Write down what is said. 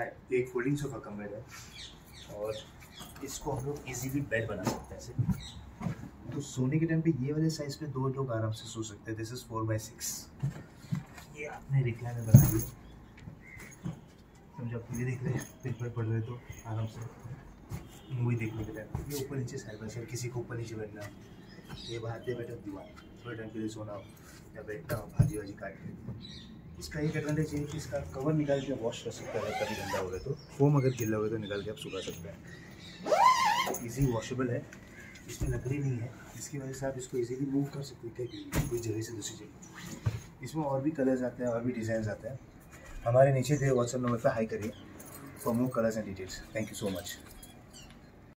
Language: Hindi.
है एक फोल्डिंग सोफा कम है और इसको हम लोग इजीली बेड बना सकते हैं, ऐसे। तो सोने के टाइम पे ये वाले साइज़ पे दो लोग आराम से सो सकते हैं this is four by six ये आपने रिक्लाइनर बना दिया समझो आप ये देख रहे हैं पेपर पढ़ रहे तो आराम से मूवी देखने के टाइम ये ऊपर नीचे साइड बाई साइड किसी को ऊपर नीचे बैठना। ये बाहर बैठा, दीवार थोड़े टाइम के लिए सोना या बैठना भाजी वाजी काट के। इसका एक एडवांटेज है कि इसका कवर निकाल के वॉश कर सकते हैं कभी गंदा हो गया तो। फोम अगर गिला हुआ तो निकाल के आप सुखा सकते हैं। इजी वॉशेबल है, इसमें लकड़ी नहीं है, जिसकी वजह से आप इसको इजीली मूव कर सकते हैं कोई जगह से दूसरी जगह। इसमें और भी कलर्स आते हैं, और भी डिज़ाइन आते हैं। हमारे नीचे थे व्हाट्सएप नंबर पर हाई करिए for more colours and details thank you so much